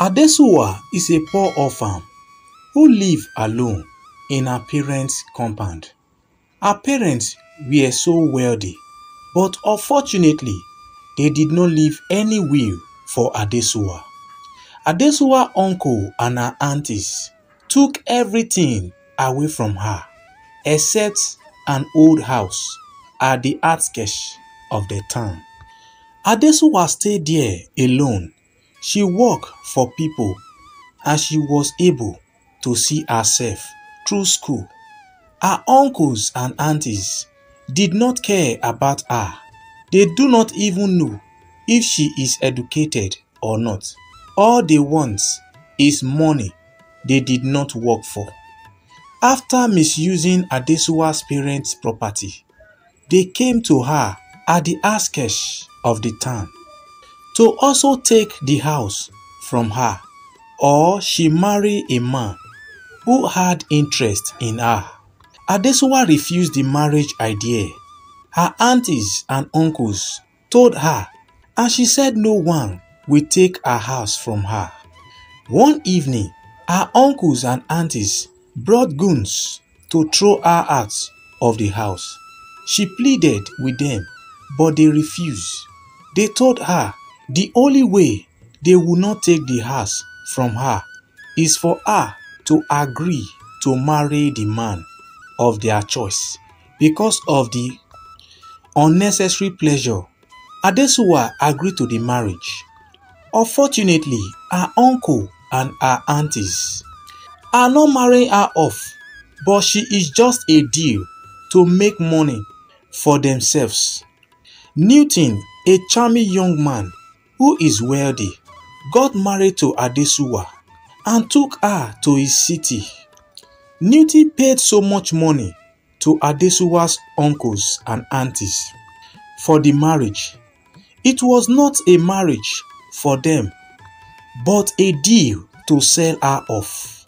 Adesuwa is a poor orphan who live alone in her parents' compound. Her parents were so wealthy but unfortunately they did not leave any will for Adesuwa. Adesuwa's uncle and her aunties took everything away from her except an old house at the outskirts of the town. Adesuwa stayed there alone. She worked for people and she was able to see herself through school. Her uncles and aunties did not care about her. They do not even know if she is educated or not. All they want is money they did not work for. After misusing Adesuwa's parents' property, they came to her at the outskirts of the town to also take the house from her or she marry a man who had interest in her. Adesuwa refused the marriage idea. Her aunties and uncles told her and she said no one will take her house from her. One evening, her uncles and aunties brought goons to throw her out of the house. She pleaded with them but they refused. They told her the only way they will not take the house from her is for her to agree to marry the man of their choice because of the unnecessary pleasure. Adesuwa agreed to the marriage. Unfortunately, her uncle and her aunties are not marrying her off but she is just a deal to make money for themselves. Newton, a charming young man who is wealthy, got married to Adesuwa and took her to his city. Newton paid so much money to Adesuwa's uncles and aunties for the marriage. It was not a marriage for them, but a deal to sell her off.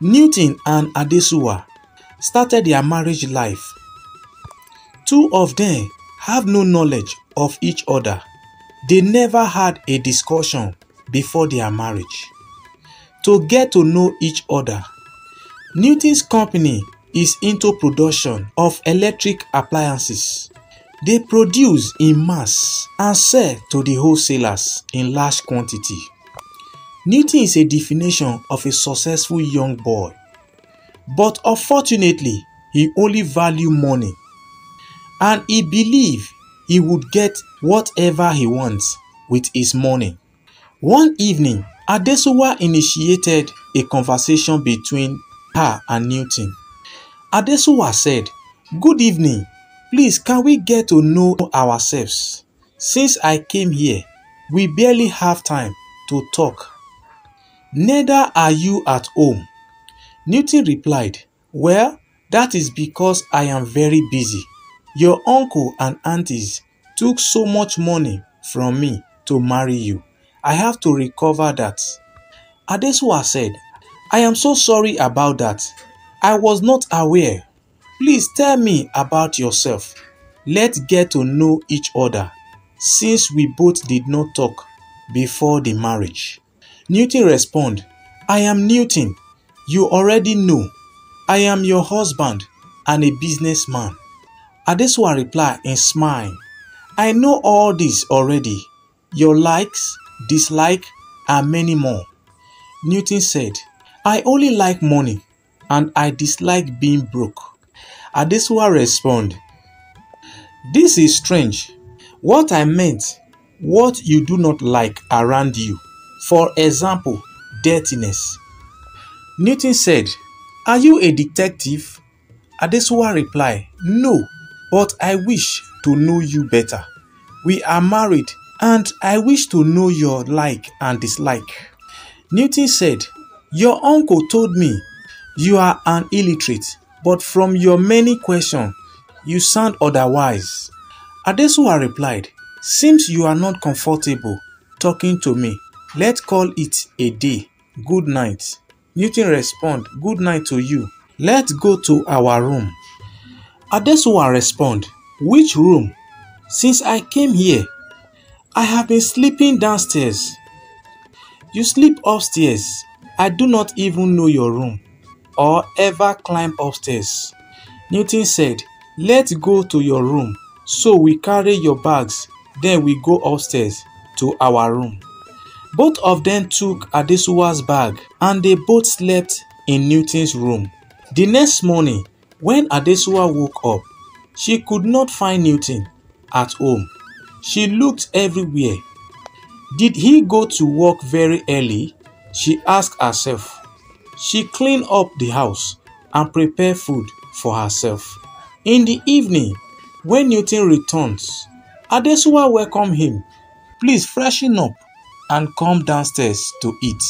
Newton and Adesuwa started their marriage life. Two of them have no knowledge of each other. They never had a discussion before their marriage to get to know each other. Newton's company is into production of electric appliances. They produce in mass and sell to the wholesalers in large quantity. Newton is a definition of a successful young boy. But unfortunately, he only value money and he believe he would get whatever he wants with his money. One evening, Adesuwa initiated a conversation between her and Newton. Adesuwa said, Good evening, please can we get to know ourselves? Since I came here, we barely have time to talk. Neither are you at home. Newton replied, Well, that is because I am very busy. Your uncle and aunties took so much money from me to marry you. I have to recover that. Adesuwa said, I am so sorry about that. I was not aware. Please tell me about yourself. Let's get to know each other since we both did not talk before the marriage. Newton responded, I am Newton. You already know. I am your husband and a businessman. Adesuwa replied in smile, I know all this already. Your likes, dislike, and many more. Newton said, I only like money and I dislike being broke. Adesuwa responded, This is strange. What I meant, what you do not like around you. For example, dirtiness. Newton said, Are you a detective? Adesuwa replied, No, but I wish to know you better. We are married and I wish to know your like and dislike. Newton said, Your uncle told me you are an illiterate, but from your many questions, you sound otherwise. Adesuwa replied, Seems you are not comfortable talking to me. Let's call it a day. Good night. Newton responded, Good night to you. Let's go to our room. Adesuwa respond, Which room? Since I came here, I have been sleeping downstairs. You sleep upstairs. I do not even know your room or ever climb upstairs. Newton said, Let's go to your room. So we carry your bags, then we go upstairs to our room. Both of them took Adesuwa's bag and they both slept in Newton's room. The next morning, when Adesuwa woke up, she could not find Newton at home. She looked everywhere. Did he go to work very early? She asked herself. She cleaned up the house and prepared food for herself. In the evening, when Newton returns, Adesuwa welcomed him. Please freshen up and come downstairs to eat.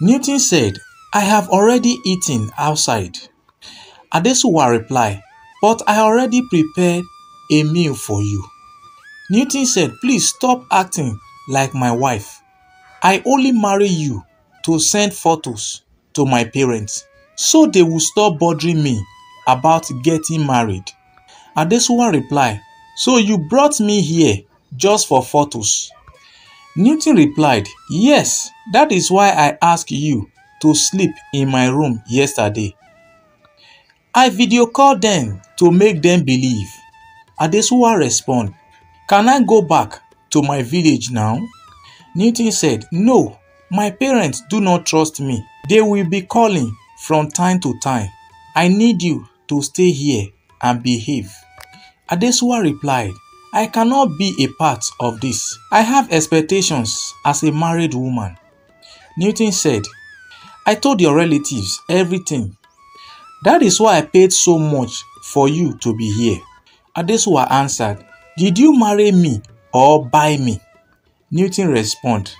Newton said, I have already eaten outside. Adesuwa replied, But I already prepared a meal for you. Newton said, Please stop acting like my wife. I only marry you to send photos to my parents so they will stop bothering me about getting married. Adesuwa replied, So you brought me here just for photos? Newton replied, Yes, that is why I asked you to sleep in my room yesterday. I video called them to make them believe. Adesuwa responded, Can I go back to my village now? Newton said, No, my parents do not trust me. They will be calling from time to time. I need you to stay here and behave. Adesuwa replied, I cannot be a part of this. I have expectations as a married woman. Newton said, I told your relatives everything. That is why I paid so much for you to be here. Adesuwa answered, Did you marry me or buy me? Newton responded,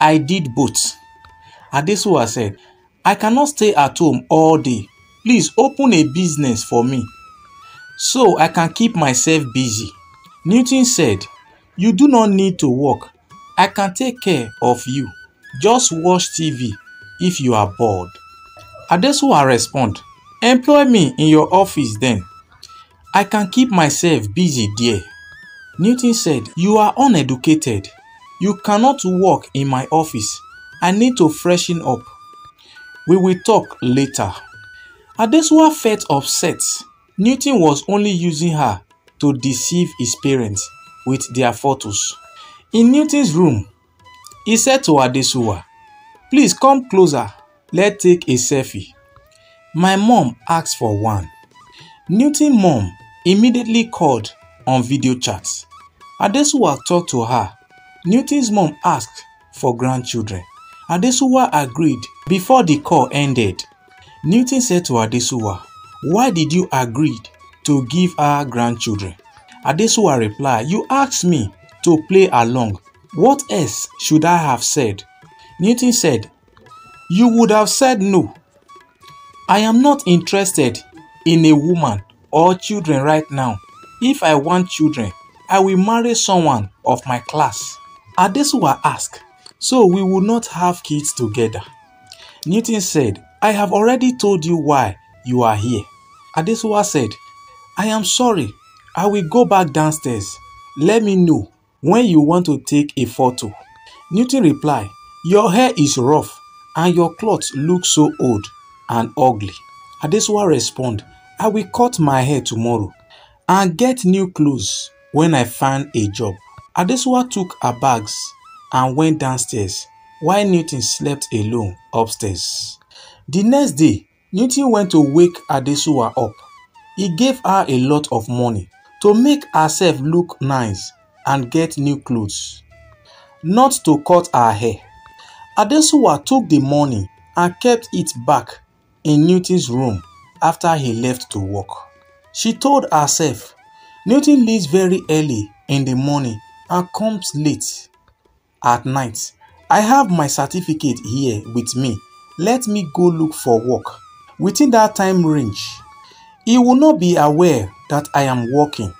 I did both. Adesuwa said, I cannot stay at home all day. Please open a business for me so I can keep myself busy. Newton said, You do not need to work. I can take care of you. Just watch TV if you are bored. Adesuwa respond, Employ me in your office then. I can keep myself busy there. Newton said, You are uneducated. You cannot work in my office. I need to freshen up. We will talk later. Adesuwa felt upset. Newton was only using her to deceive his parents with their photos. In Newton's room, he said to Adesuwa, Please come closer. Let's take a selfie. My mom asked for one. Newton's mom immediately called on video chat. Adesuwa talked to her. Newton's mom asked for grandchildren. Adesuwa agreed before the call ended. Newton said to Adesuwa, Why did you agree to give her grandchildren? Adesuwa replied, You asked me to play along. What else should I have said? Newton said, You would have said no. I am not interested in a woman or children right now. If I want children, I will marry someone of my class. Adesuwa asked, So we will not have kids together? Newton said, I have already told you why you are here. Adesuwa said, I am sorry. I will go back downstairs. Let me know when you want to take a photo. Newton replied, Your hair is rough and your clothes look so old and ugly. Adesuwa responded, I will cut my hair tomorrow and get new clothes when I find a job. Adesuwa took her bags and went downstairs while Newton slept alone upstairs. The next day, Newton went to wake Adesuwa up. He gave her a lot of money to make herself look nice and get new clothes, not to cut her hair. Adesuwa took the money and kept it back in Newton's room after he left to work. She told herself, Newton leaves very early in the morning and comes late at night. I have my certificate here with me. Let me go look for work. Within that time range, he will not be aware that I am working.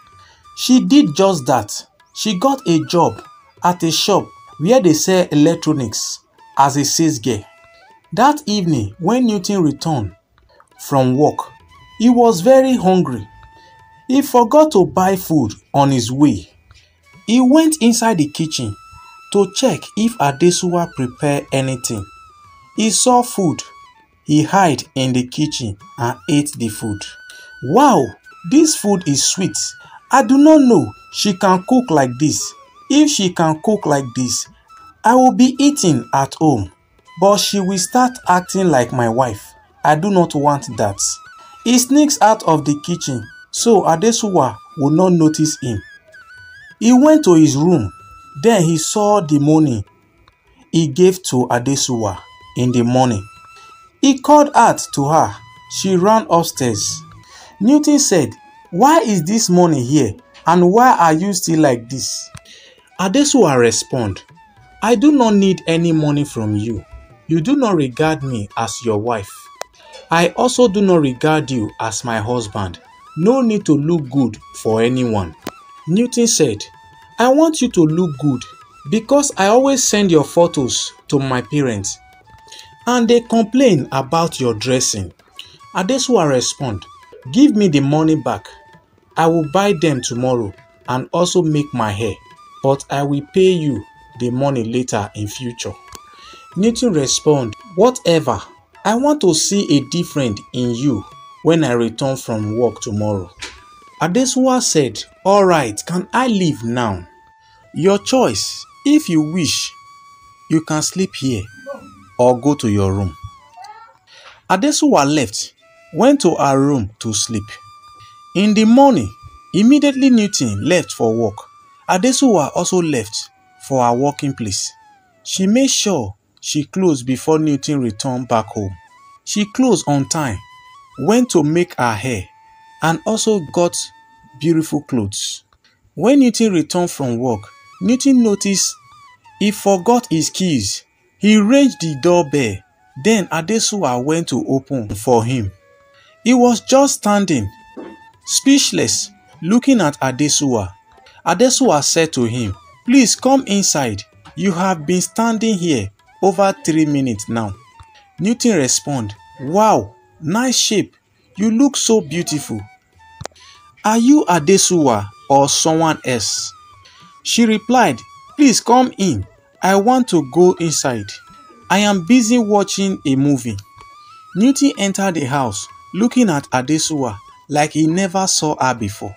She did just that. She got a job at a shop where they sell electronics as a sales girl. That evening, when Newton returned from work, he was very hungry. He forgot to buy food on his way. He went inside the kitchen to check if Adesuwa prepare anything. He saw food. He hid in the kitchen and ate the food. Wow, this food is sweet. I do not know she can cook like this. If she can cook like this, I will be eating at home. But she will start acting like my wife. I do not want that. He sneaks out of the kitchen so Adesuwa will not notice him. He went to his room. Then he saw the money he gave to Adesuwa in the morning. He called out to her. She ran upstairs. Newton said, Why is this money here? And why are you still like this? Adesuwa responded, I do not need any money from you. You do not regard me as your wife. I also do not regard you as my husband. No need to look good for anyone. Newton said, I want you to look good because I always send your photos to my parents and they complain about your dressing. Adesuwa respond, Give me the money back. I will buy them tomorrow and also make my hair, but I will pay you the money later in future. Newton respond, Whatever. I want to see a difference in you when I return from work tomorrow. Adesuwa said, Alright, can I leave now? Your choice. If you wish, you can sleep here or go to your room. Adesuwa left, went to her room to sleep. In the morning, immediately Newton left for work. Adesuwa also left for her working place. She made sure she closed before Newton returned back home. She closed on time, went to make her hair, and also got beautiful clothes. When Newton returned from work, Newton noticed he forgot his keys. He ranged the doorbell. Then Adesuwa went to open for him. He was just standing, speechless, looking at Adesuwa. Adesuwa said to him, Please come inside. You have been standing here over three minutes now. Newton responded, Wow, nice shape. You look so beautiful. Are you Adesuwa or someone else? She replied, Please come in. I want to go inside. I am busy watching a movie. Newton entered the house looking at Adesuwa like he never saw her before.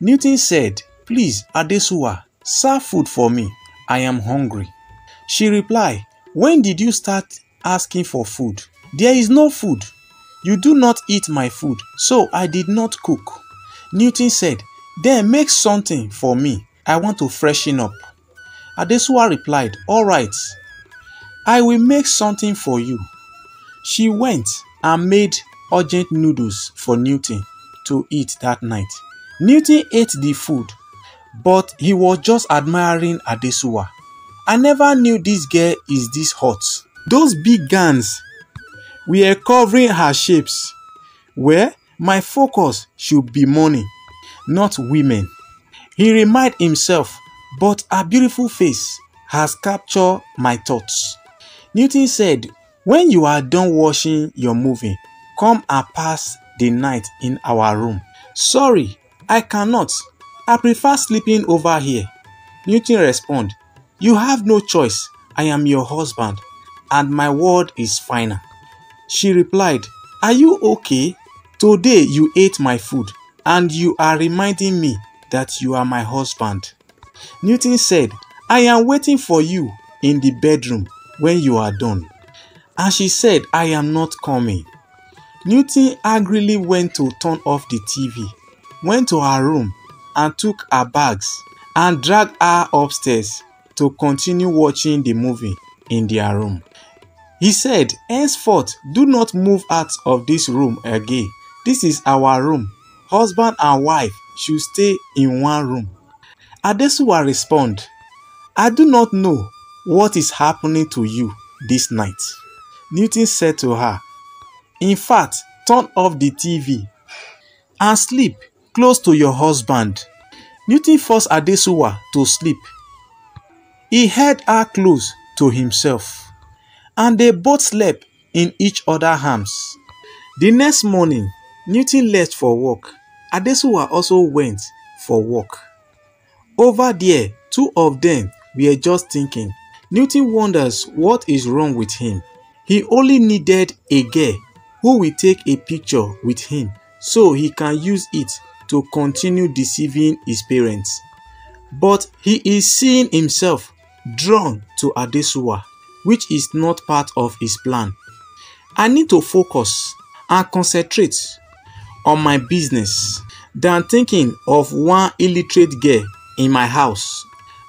Newton said, Please, Adesuwa, serve food for me. I am hungry. She replied, When did you start asking for food? There is no food. You do not eat my food, so I did not cook. Newton said, Then make something for me. I want to freshen up. Adesuwa replied, All right, I will make something for you. She went and made urgent noodles for Newton to eat that night. Newton ate the food, but he was just admiring Adesuwa. I never knew this girl is this hot. Those big guns were covering her shapes. Where my focus should be money, not women. He reminded himself, but her beautiful face has captured my thoughts. Newton said, When you are done watching your movie, come and pass the night in our room. Sorry, I cannot. I prefer sleeping over here. Newton responded, You have no choice. I am your husband, and my word is final. She replied, Are you okay? Today you ate my food, and you are reminding me that you are my husband. Newton said, I am waiting for you in the bedroom when you are done. And she said, I am not coming. Newton angrily went to turn off the TV, went to her room, and took her bags and dragged her upstairs to continue watching the movie in their room. He said, Henceforth, do not move out of this room again. This is our room. Husband and wife should stay in one room. Adesuwa responded, I do not know what is happening to you this night. Newton said to her, In fact, turn off the TV and sleep close to your husband. Newton forced Adesuwa to sleep. He held her close to himself, and they both slept in each other's arms. The next morning, Newton left for work. Adesuwa also went for work. Over there, two of them were just thinking. Newton wonders what is wrong with him. He only needed a girl who will take a picture with him so he can use it to continue deceiving his parents. But he is seeing himself drawn to Adesuwa, which is not part of his plan. I need to focus and concentrate on my business than thinking of one illiterate girl in my house.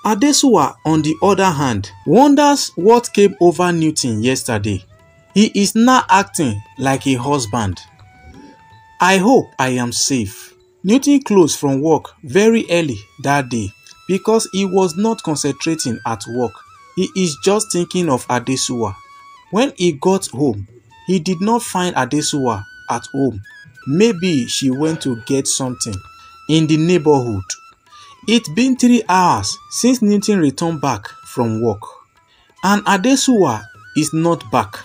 Adesuwa, on the other hand, wonders what came over Newton yesterday. He is now acting like a husband. I hope I am safe. Newton closed from work very early that day because he was not concentrating at work. He is just thinking of Adesuwa. When he got home, he did not find Adesuwa at home. Maybe she went to get something in the neighborhood. It's been three hours since Newton returned back from work, and Adesuwa is not back.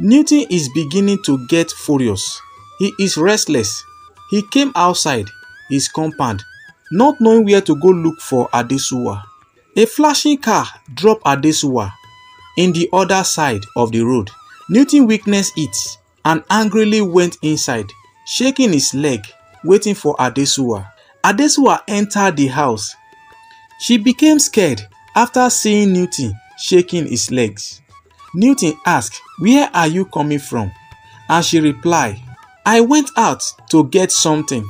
Newton is beginning to get furious. He is restless. He came outside his compound, not knowing where to go look for Adesuwa. A flashing car dropped Adesuwa in the other side of the road. Newton witnessed it and angrily went inside, shaking his leg, waiting for Adesuwa. Adesuwa entered the house. She became scared after seeing Newton shaking his legs. Newton asked, Where are you coming from? And she replied, I went out to get something.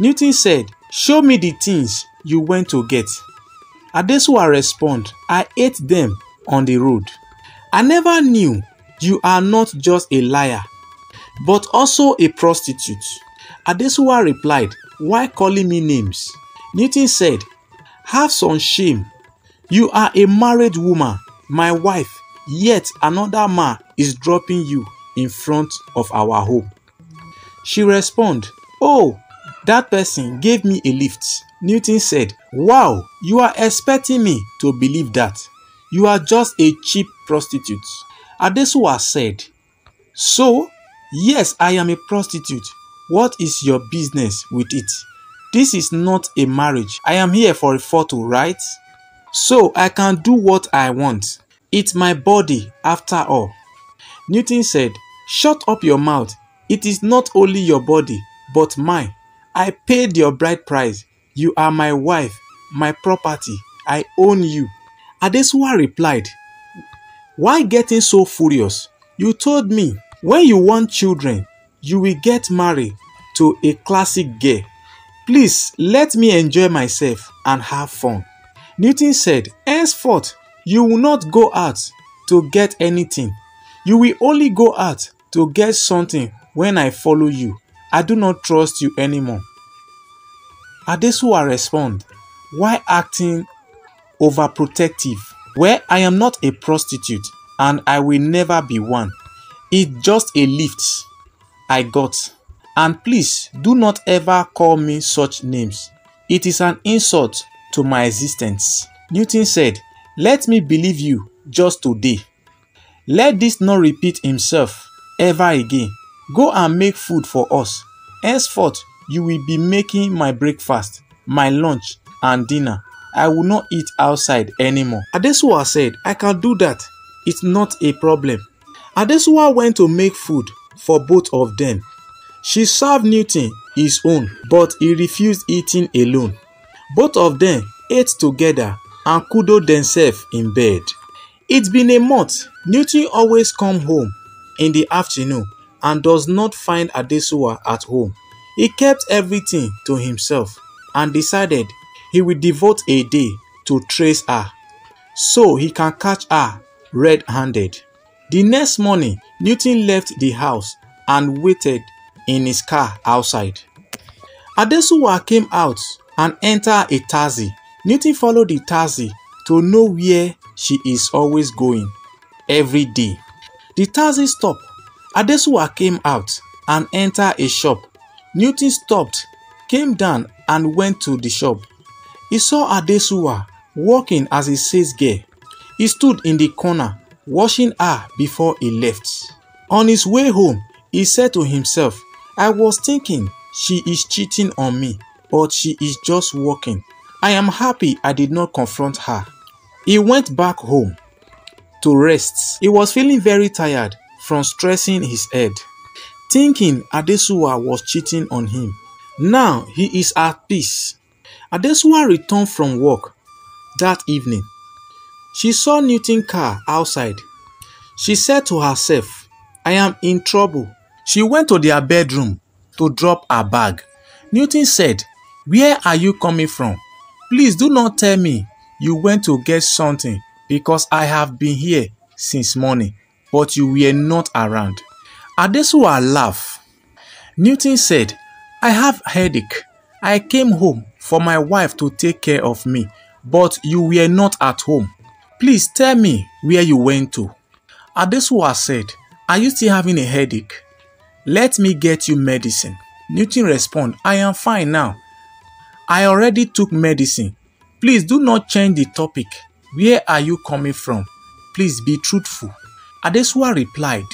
Newton said, Show me the things you went to get. Adesuwa responded, I ate them on the road. I never knew you are not just a liar, but also a prostitute. Adesuwa replied, Why calling me names? Newton said, Have some shame. You are a married woman, my wife, yet another man is dropping you in front of our home. She responded, Oh, that person gave me a lift. Newton said, Wow, you are expecting me to believe that. You are just a cheap prostitute. Adesuwa said, So, yes, I am a prostitute. What is your business with it? This is not a marriage. I am here for a photo, right? So I can do what I want. It's my body after all. Newton said, Shut up your mouth. It is not only your body, but mine. I paid your bride price. You are my wife, my property. I own you. Adesuwa replied, Why getting so furious? You told me when you want children, you will get married to a classic girl. Please let me enjoy myself and have fun. Newton said, Henceforth, you will not go out to get anything. You will only go out to get something when I follow you. I do not trust you anymore. Adesuwa respond, Why acting overprotective? Well, I am not a prostitute and I will never be one. It's just a lift I got. And please do not ever call me such names. It is an insult to my existence. Newton said, Let me believe you just today. Let this not repeat himself ever again. Go and make food for us. Henceforth, you will be making my breakfast, my lunch, and dinner. I will not eat outside anymore. Adesuwa said, I can do that. It's not a problem. Adesuwa went to make food for both of them. She served Newton his own, but he refused eating alone. Both of them ate together and cuddled themselves in bed. It's been a month. Newton always come home in the afternoon and does not find Adesuwa at home. He kept everything to himself and decided he will devote a day to trace her so he can catch her red-handed. The next morning, Newton left the house and waited in his car outside. Adesuwa came out and entered a taxi. Newton followed the taxi to know where she is always going every day. The taxi stopped. Adesuwa came out and entered a shop. Newton stopped, came down and went to the shop. He saw Adesuwa walking as a sales girl. He stood in the corner watching her before he left. On his way home, he said to himself, I was thinking she is cheating on me, but she is just walking. I am happy I did not confront her. He went back home to rest. He was feeling very tired from stressing his head, thinking Adesuwa was cheating on him. Now he is at peace. Adesuwa returned from work that evening. She saw Newton car outside. She said to herself, I am in trouble. She went to their bedroom to drop her bag. Newton said, Where are you coming from? Please do not tell me you went to get something because I have been here since morning, but you were not around. Adesuwa laughed. Newton said, I have headache. I came home for my wife to take care of me, but you were not at home. Please tell me where you went to. Adesuwa said, Are you still having a headache? Let me get you medicine. Newton responded, I am fine now. I already took medicine. Please do not change the topic. Where are you coming from? Please be truthful. Adesuwa replied,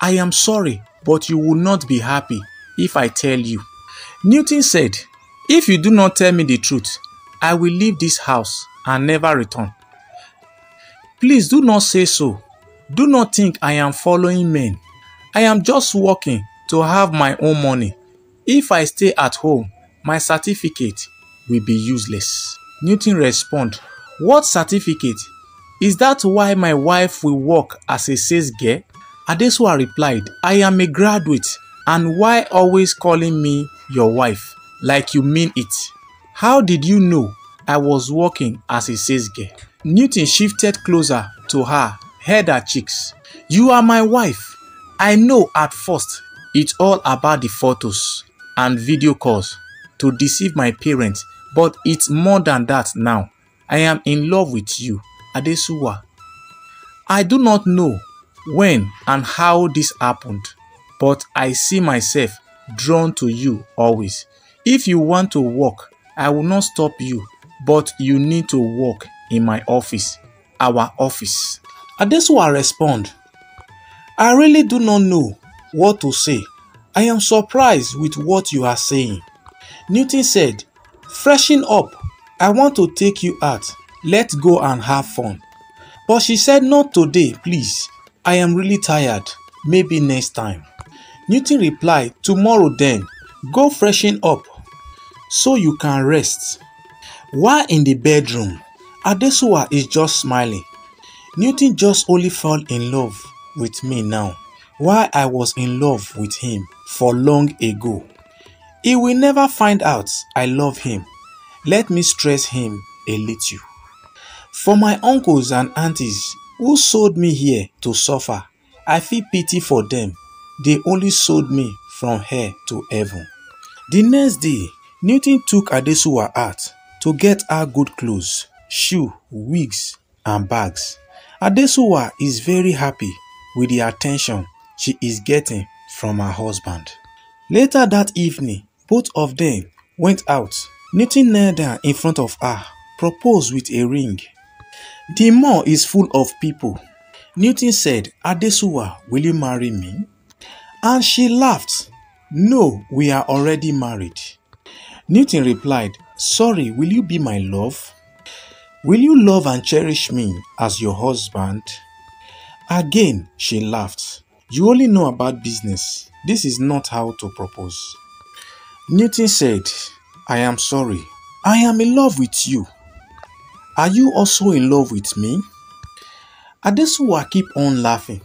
I am sorry, but you will not be happy if I tell you. Newton said, If you do not tell me the truth, I will leave this house and never return. Please do not say so. Do not think I am following men. I am just working to have my own money. If I stay at home, my certificate will be useless. Newton responded, What certificate? Is that why my wife will work as a sales girl? Adesuwa replied, I am a graduate and why always calling me your wife like you mean it? How did you know I was working as a sales girl? Newton shifted closer to her, held her cheeks. You are my wife. I know at first it's all about the photos and video calls to deceive my parents, but it's more than that now. I am in love with you, Adesuwa. I do not know when and how this happened, but I see myself drawn to you always. If you want to work, I will not stop you, but you need to work in my office, our office. Adesuwa respond, I really do not know what to say. I am surprised with what you are saying. Newton said, Freshen up. I want to take you out. Let's go and have fun. But she said, Not today, please. I am really tired. Maybe next time. Newton replied, Tomorrow then. Go freshen up so you can rest. While in the bedroom, Adesuwa is just smiling. Newton just only fell in love with me now, while I was in love with him for long ago. He will never find out I love him. Let me stress him a little. For my uncles and aunties who sold me here to suffer, I feel pity for them. They only sold me from here to heaven. The next day, Newton took Adesuwa out to get her good clothes, shoe, wigs, and bags. Adesuwa is very happy with the attention she is getting from her husband. Later that evening, both of them went out. Newton knelt down in front of her, proposed with a ring. The mall is full of people. Newton said, Adesuwa, will you marry me? And she laughed. No, we are already married. Newton replied, Sorry, will you be my love? Will you love and cherish me as your husband? Again, she laughed. You only know about business. This is not how to propose. Newton said, I am sorry. I am in love with you. Are you also in love with me? Adesuwa keep on laughing.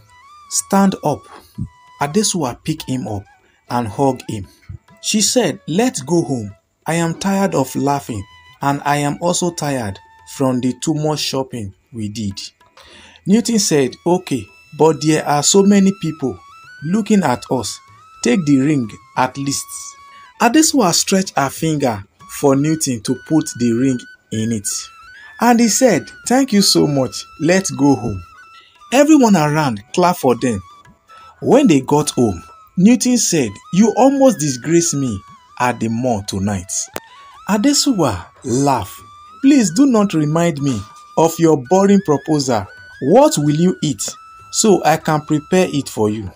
Stand up. Adesuwa pick him up and hug him. She said, Let's go home. I am tired of laughing and I am also tired from the too much shopping we did. Newton said, Okay, but there are so many people looking at us. Take the ring at least. Adesuwa stretched her finger for Newton to put the ring in it. And he said, Thank you so much. Let's go home. Everyone around clapped for them. When they got home, Newton said, You almost disgraced me at the mall tonight. Adesuwa laughed. Please do not remind me of your boring proposal. What will you eat so I can prepare it for you?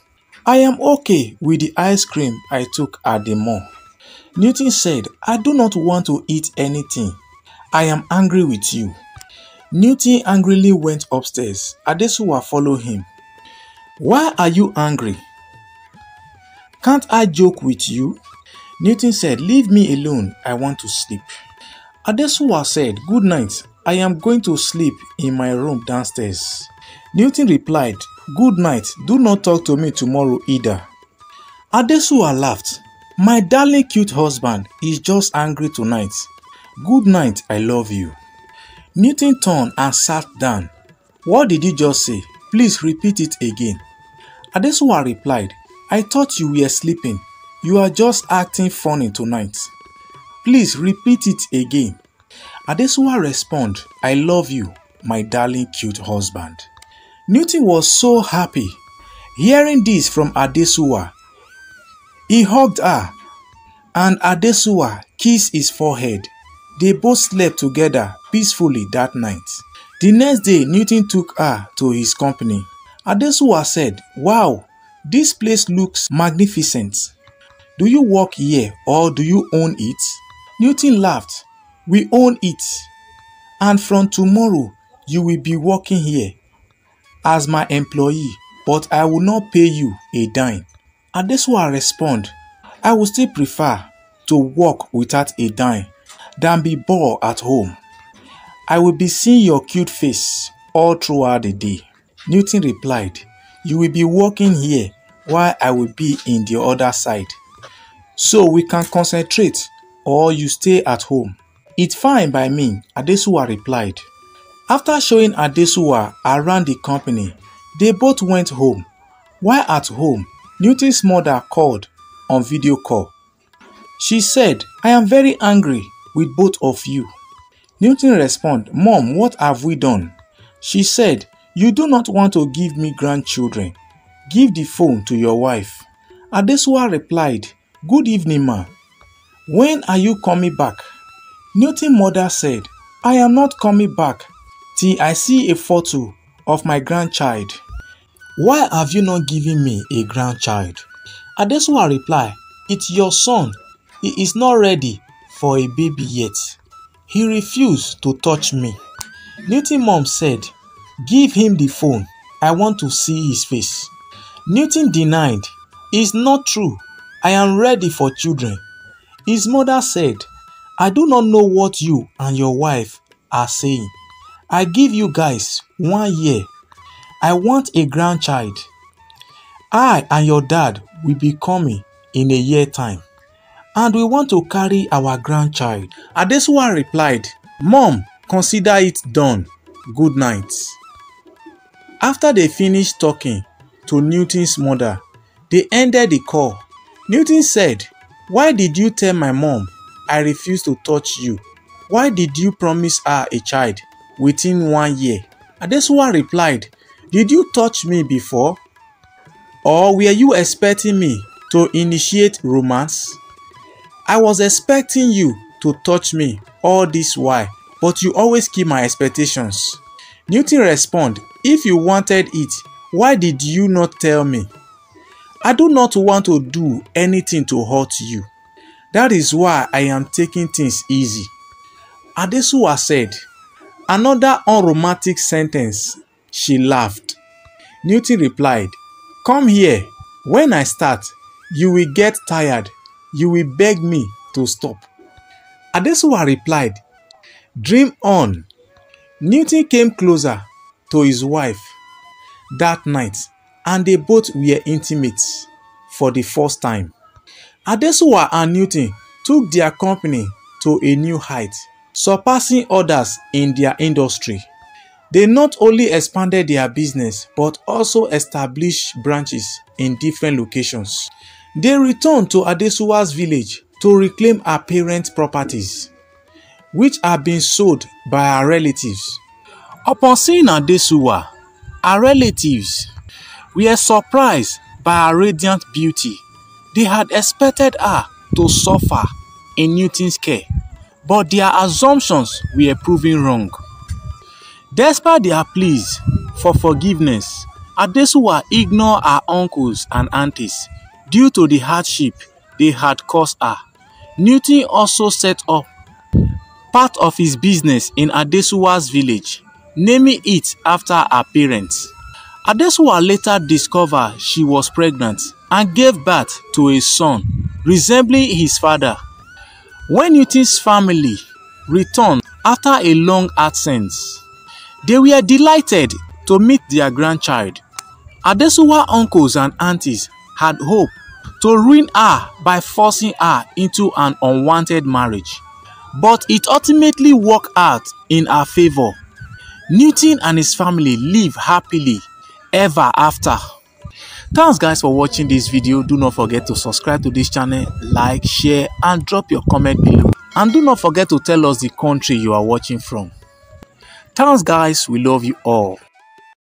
I am okay with the ice cream I took at the mall. Newton said, I do not want to eat anything. I am angry with you. Newton angrily went upstairs. Adesuwa followed him. Why are you angry? Can't I joke with you? Newton said, Leave me alone. I want to sleep. Adesuwa said, Good night. I am going to sleep in my room downstairs. Newton replied, Good night. Do not talk to me tomorrow either. Adesuwa laughed. My darling cute husband is just angry tonight. Good night, I love you. Newton turned and sat down. What did you just say? Please repeat it again. Adesuwa replied, I thought you were sleeping. You are just acting funny tonight. Please repeat it again. Adesuwa responded, I love you, my darling cute husband. Newton was so happy. Hearing this from Adesuwa, he hugged her and Adesuwa kissed his forehead. They both slept together peacefully that night. The next day, Newton took her to his company. Adesuwa said, Wow, this place looks magnificent. Do you work here or do you own it? Newton laughed. We own it. And from tomorrow, you will be working here as my employee, but I will not pay you a dime. Adesuwa responded, I would still prefer to work without a dime than be bored at home. I will be seeing your cute face all throughout the day. Newton replied, You will be working here while I will be in the other side. So we can concentrate or you stay at home. It's fine by me, Adesuwa replied. After showing Adesuwa around the company, they both went home. While at home, Newton's mother called on video call. She said, I am very angry with both of you. Newton responded, Mom, what have we done? She said, You do not want to give me grandchildren. Give the phone to your wife. Adesuwa replied, Good evening, ma. When are you coming back? Newton's mother said, I am not coming back till I see a photo of my grandchild. Why have you not given me a grandchild? Adesuwa replied, It's your son. He is not ready for a baby yet. He refused to touch me. Newton mom said, Give him the phone. I want to see his face. Newton denied, It's not true. I am ready for children. His mother said, I do not know what you and your wife are saying. I give you guys one year. I want a grandchild. I and your dad will be coming in a year time and we want to carry our grandchild. Adesuwa replied, Mom, consider it done. Good night. After they finished talking to Newton's mother, they ended the call. Newton said, Why did you tell my mom I refuse to touch you? Why did you promise her a child within one year? Adesuwa replied, Did you touch me before? Or were you expecting me to initiate romance? I was expecting you to touch me all this while, but you always keep my expectations. Newton responded, If you wanted it, why did you not tell me? I do not want to do anything to hurt you. That is why I am taking things easy. Adesuwa said, Another unromantic sentence. She laughed. Newton replied, Come here. When I start, you will get tired. You will beg me to stop. Adesuwa replied, Dream on. Newton came closer to his wife that night and they both were intimate for the first time. Adesuwa and Newton took their company to a new height, surpassing others in their industry. They not only expanded their business but also established branches in different locations. They returned to Adesuwa's village to reclaim her parents' properties, which had been sold by her relatives. Upon seeing Adesuwa, her relatives were surprised by her radiant beauty. They had expected her to suffer in Newton's care, but their assumptions were proven wrong. Despite their pleas for forgiveness, Adesuwa ignored her uncles and aunties due to the hardship they had caused her. Newton also set up part of his business in Adesuwa's village. naming it after her parents. Adesuwa later discovered she was pregnant and gave birth to a son resembling his father. When Newton's family returned after a long absence, they were delighted to meet their grandchild. Adesuwa's uncles and aunties had hoped to ruin her by forcing her into an unwanted marriage, but it ultimately worked out in her favor. Newton and his family live happily ever after. Thanks guys for watching this video. Do not forget to subscribe to this channel, like, share and drop your comment below. And do not forget to tell us the country you are watching from. Thanks guys, we love you all.